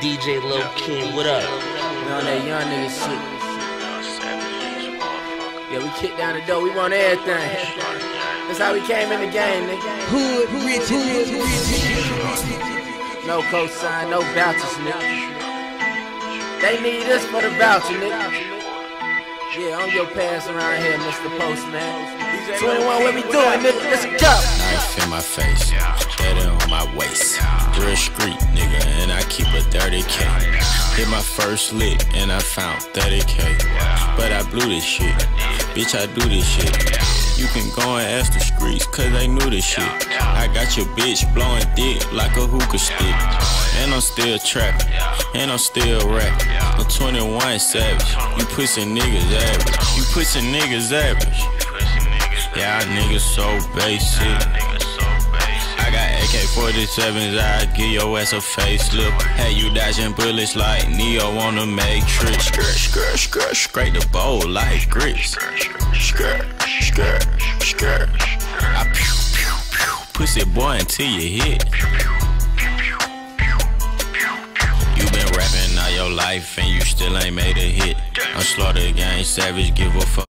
DJ Low King, what up? We on that young nigga shit. Yeah, we kicked down the door. We want everything. That's how we came in the game, nigga. Hood, rich, hood, rich. No cosign, no vouchers, nigga. They need us for the voucher, nigga. Yeah, I'm your pass around here, Mr. Postman. 21, what we doing, nigga? Let's go. Knife in my face, better on my waist. Real street nigga, and I keep a 30k. Hit my first lick, and I found 30k. But I blew this shit, bitch, I do this shit. You can go and ask the streets, cause they knew this shit. I got your bitch blowing dick like a hookah stick. And I'm still trapping, and I'm still rapping. I'm 21 savage, you pussy niggas average. You pussy niggas average. Y'all niggas so basic. I got AK-47s, I give your ass a facelift. Hey, you dodging bullets like Neo on the Matrix. Skirt, skirt, skirt, scrape the bowl like grits. Skirt, skirt, skirt. I pew, pew, pew, pussy boy until you hit. You been rapping all your life and you still ain't made a hit. I'm slaughter gang savage, give a fuck.